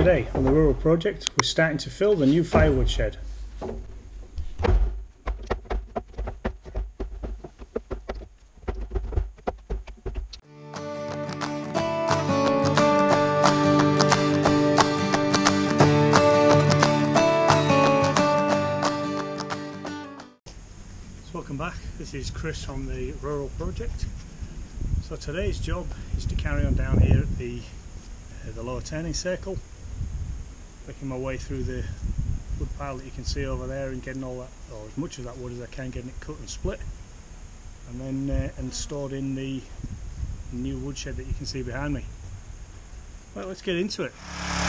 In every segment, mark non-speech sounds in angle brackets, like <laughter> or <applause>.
Today on the Rural Project we're starting to fill the new firewood shed. Welcome back, this is Chris from the Rural Project. So today's job is to carry on down here at the uh, the lower turning circle, making my way through the wood pile that you can see over there and getting all that, or as much of that wood as I can, getting it cut and split, and then uh, and stored in the new woodshed that you can see behind me. Well, let's get into it.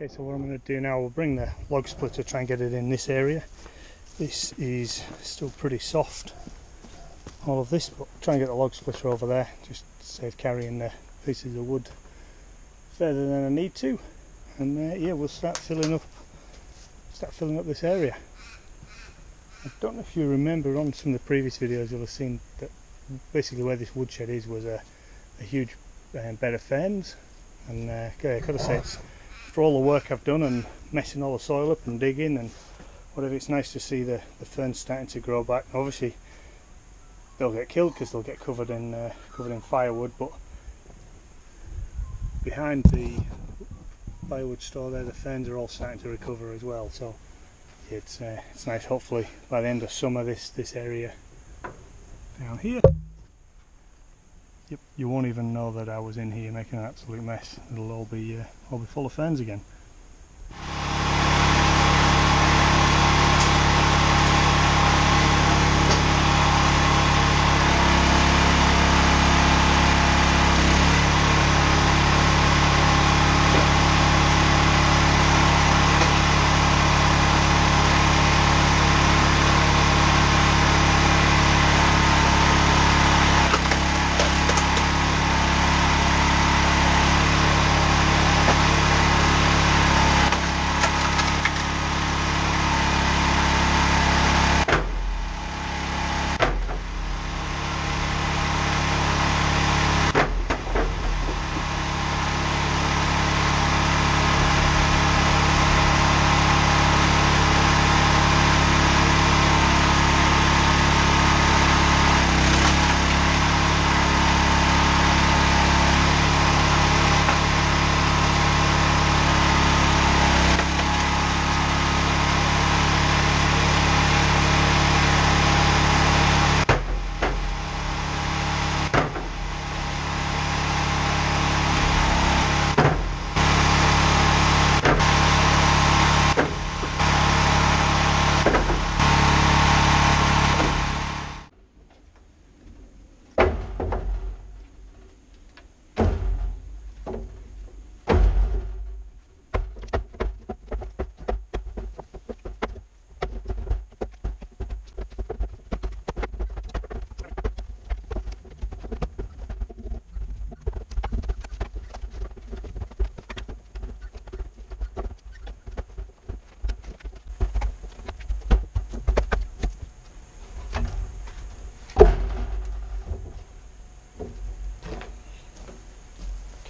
Okay, so what I'm going to do now, we'll bring the log splitter, try and get it in this area. This is still pretty soft, all of this, but try and get the log splitter over there, just to save carrying the pieces of wood further than I need to. And uh, yeah, we'll start filling up, start filling up this area. I don't know if you remember on some of the previous videos you'll have seen that basically where this woodshed is was a, a huge um, bed of ferns and uh, I gotta say it's for all the work I've done and messing all the soil up and digging and whatever, it's nice to see the, the ferns starting to grow back. Obviously, they'll get killed because they'll get covered in uh, covered in firewood, but behind the firewood store there, the ferns are all starting to recover as well. So it's uh, it's nice. Hopefully, by the end of summer, this this area down here. Yep, you won't even know that I was in here making an absolute mess. It'll all be uh, all be full of ferns again.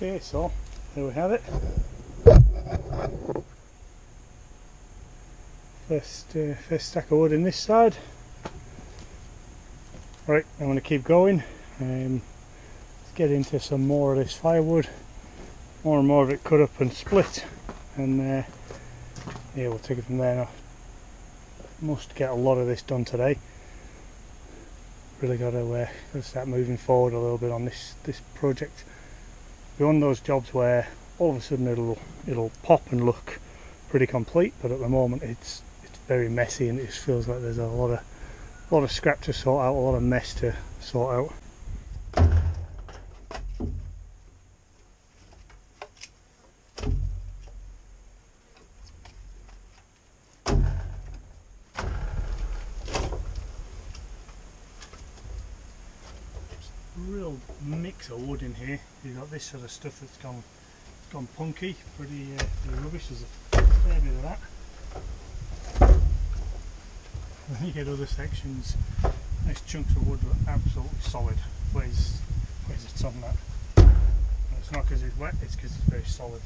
Okay, so there we have it. First, uh, first stack of wood in this side. Right, I'm going to keep going. Um, let's get into some more of this firewood. More and more of it cut up and split. And uh, yeah, we'll take it from there now. Must get a lot of this done today. Really got to, uh, got to start moving forward a little bit on this this project. Be one of those jobs where all of a sudden it'll it'll pop and look pretty complete, but at the moment it's it's very messy and it just feels like there's a lot of a lot of scrap to sort out, a lot of mess to sort out. Real mix of wood in here. You've got this sort of stuff that's gone gone punky, pretty, uh, pretty rubbish. There's a fair bit of that. Then <laughs> you get other sections, nice chunks of wood that are absolutely solid. Weighs, weighs a ton that. And it's not because it's wet, it's because it's very solid.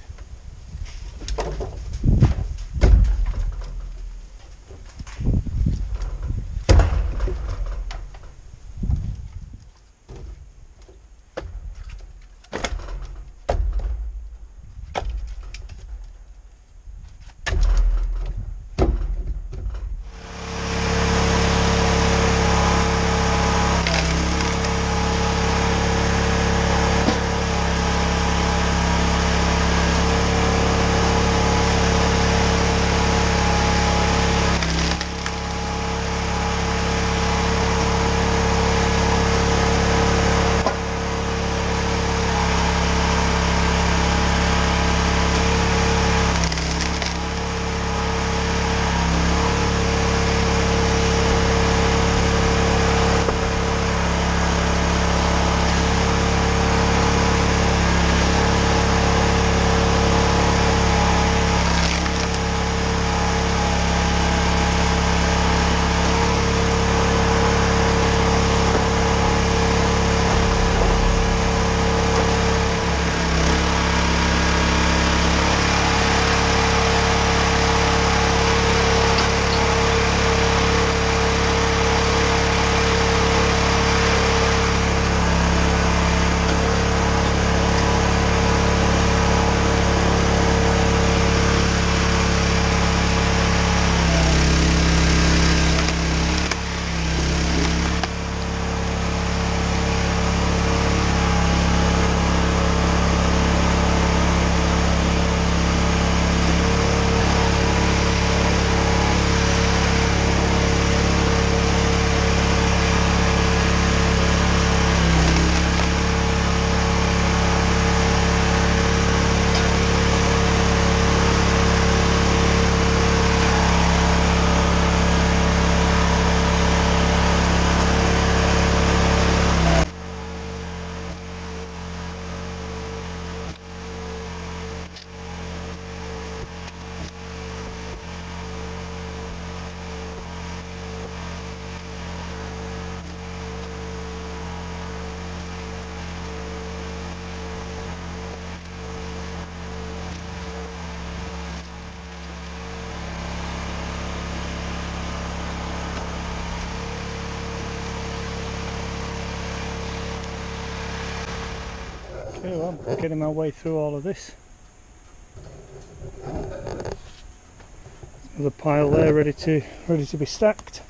I'm getting my way through all of this. Another pile there ready to ready to be stacked.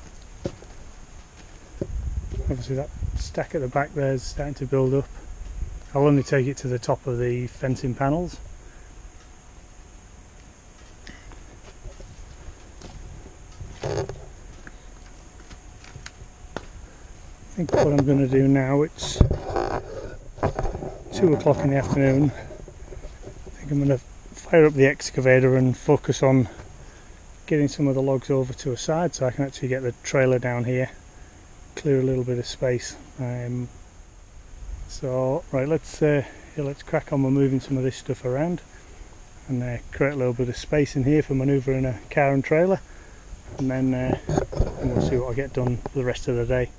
Obviously that stack at the back there is starting to build up. I'll only take it to the top of the fencing panels. I think what I'm going to do now, it's two o'clock in the afternoon. I think I'm going to fire up the excavator and focus on getting some of the logs over to a side so I can actually get the trailer down here, clear a little bit of space. Um, so right, let's uh, yeah, let's crack on with moving some of this stuff around and uh, create a little bit of space in here for manoeuvring a car and trailer, and then uh, and we'll see what I get done for the rest of the day.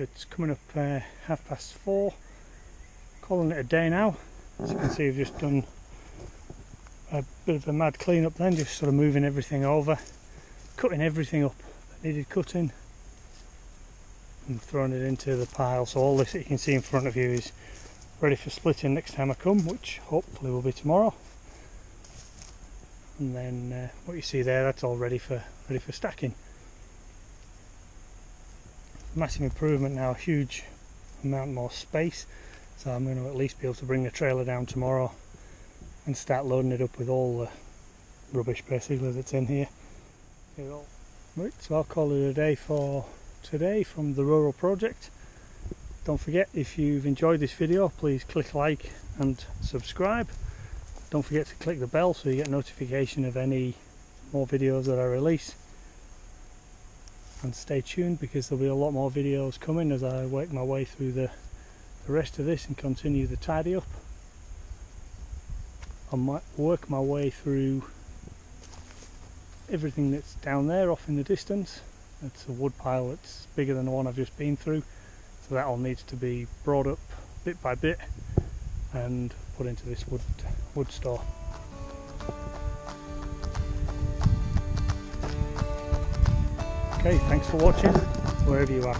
It's coming up uh, half past four. Calling it a day now. As you can see, I've just done a bit of a mad clean up then, just sort of moving everything over, cutting everything up that needed cutting, and throwing it into the pile. So all this that you can see in front of you is ready for splitting next time I come, which hopefully will be tomorrow. And then uh, what you see there, that's all ready for ready for stacking. Massive improvement now, a huge amount more space. So I'm going to at least be able to bring the trailer down tomorrow and start loading it up with all the rubbish basically that's in here. So I'll call it a day for today from the Rural Project. Don't forget if you've enjoyed this video please click like and subscribe. Don't forget to click the bell so you get notification of any more videos that I release. And stay tuned because there'll be a lot more videos coming as I work my way through the, the rest of this and continue the tidy up. I might work my way through everything that's down there off in the distance. It's a wood pile that's bigger than the one I've just been through. So that all needs to be brought up bit by bit and put into this wood wood store. Okay, thanks for watching, wherever you are.